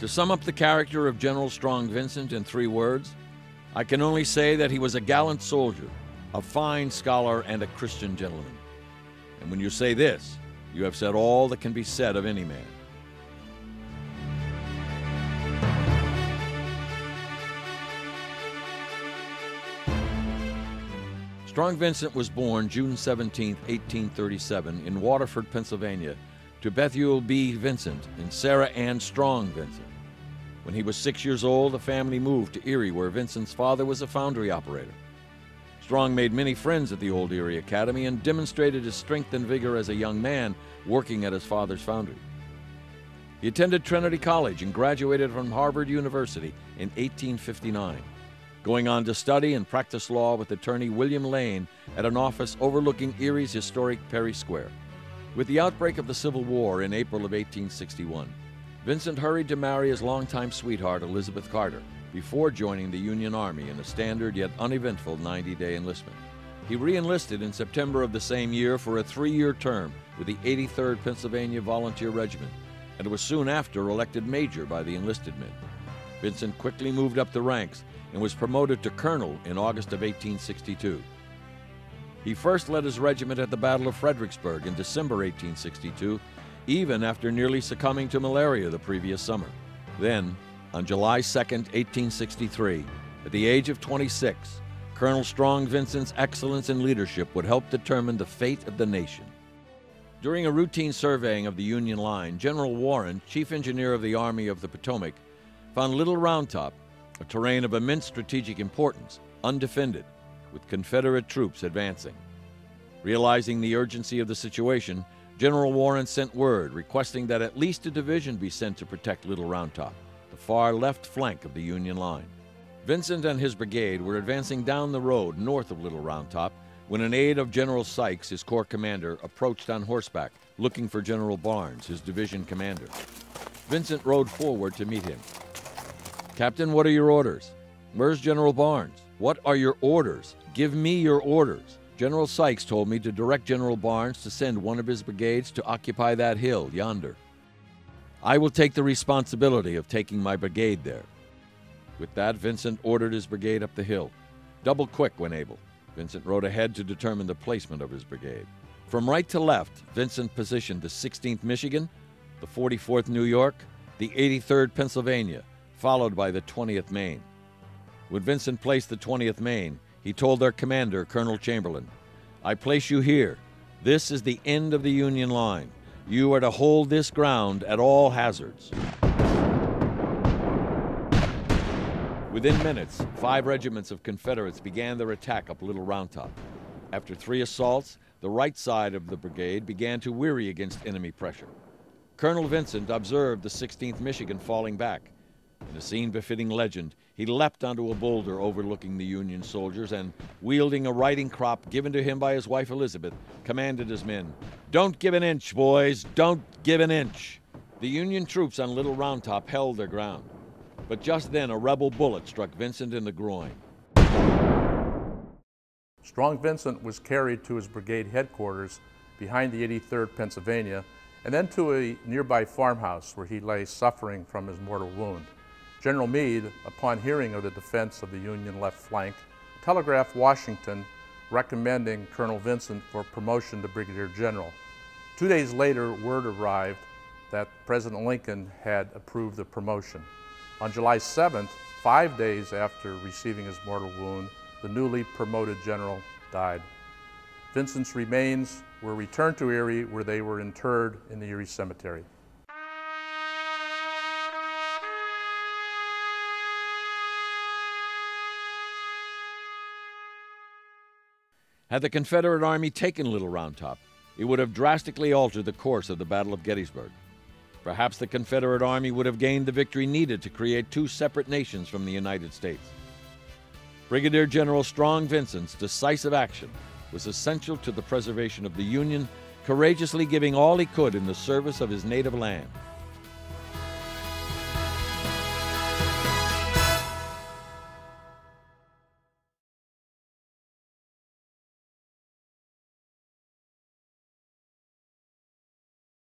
To sum up the character of General Strong Vincent in three words, I can only say that he was a gallant soldier, a fine scholar, and a Christian gentleman. And when you say this, you have said all that can be said of any man. Strong Vincent was born June 17, 1837, in Waterford, Pennsylvania, to Bethuel B. Vincent and Sarah Ann Strong Vincent. When he was six years old, the family moved to Erie, where Vincent's father was a foundry operator. Strong made many friends at the Old Erie Academy and demonstrated his strength and vigor as a young man working at his father's foundry. He attended Trinity College and graduated from Harvard University in 1859 going on to study and practice law with attorney William Lane at an office overlooking Erie's historic Perry Square. With the outbreak of the Civil War in April of 1861, Vincent hurried to marry his longtime sweetheart Elizabeth Carter before joining the Union Army in a standard yet uneventful 90 day enlistment. He re enlisted in September of the same year for a three year term with the 83rd Pennsylvania Volunteer Regiment and was soon after elected major by the enlisted men. Vincent quickly moved up the ranks and was promoted to colonel in August of 1862. He first led his regiment at the Battle of Fredericksburg in December 1862, even after nearly succumbing to malaria the previous summer. Then, on July 2, 1863, at the age of 26, Colonel Strong Vincent's excellence in leadership would help determine the fate of the nation. During a routine surveying of the Union line, General Warren, chief engineer of the Army of the Potomac, found Little Round Top a terrain of immense strategic importance, undefended, with Confederate troops advancing. Realizing the urgency of the situation, General Warren sent word requesting that at least a division be sent to protect Little Round Top, the far left flank of the Union line. Vincent and his brigade were advancing down the road north of Little Round Top when an aide of General Sykes, his corps commander, approached on horseback, looking for General Barnes, his division commander. Vincent rode forward to meet him. Captain, what are your orders? Where's General Barnes? What are your orders? Give me your orders. General Sykes told me to direct General Barnes to send one of his brigades to occupy that hill yonder. I will take the responsibility of taking my brigade there. With that, Vincent ordered his brigade up the hill. Double quick when able. Vincent rode ahead to determine the placement of his brigade. From right to left, Vincent positioned the 16th Michigan, the 44th New York, the 83rd Pennsylvania, followed by the 20th Maine. When Vincent placed the 20th Maine, he told their commander, Colonel Chamberlain, I place you here. This is the end of the Union line. You are to hold this ground at all hazards. Within minutes, five regiments of Confederates began their attack up Little Round Top. After three assaults, the right side of the brigade began to weary against enemy pressure. Colonel Vincent observed the 16th Michigan falling back. In a scene befitting legend, he leapt onto a boulder overlooking the Union soldiers and, wielding a riding crop given to him by his wife Elizabeth, commanded his men Don't give an inch, boys, don't give an inch. The Union troops on Little Round Top held their ground. But just then, a rebel bullet struck Vincent in the groin. Strong Vincent was carried to his brigade headquarters behind the 83rd Pennsylvania and then to a nearby farmhouse where he lay suffering from his mortal wound. General Meade, upon hearing of the defense of the Union left flank, telegraphed Washington recommending Colonel Vincent for promotion to Brigadier General. Two days later, word arrived that President Lincoln had approved the promotion. On July 7th, five days after receiving his mortal wound, the newly promoted general died. Vincent's remains were returned to Erie where they were interred in the Erie Cemetery. Had the Confederate Army taken Little Round Top, it would have drastically altered the course of the Battle of Gettysburg. Perhaps the Confederate Army would have gained the victory needed to create two separate nations from the United States. Brigadier General Strong Vincent's decisive action was essential to the preservation of the Union, courageously giving all he could in the service of his native land.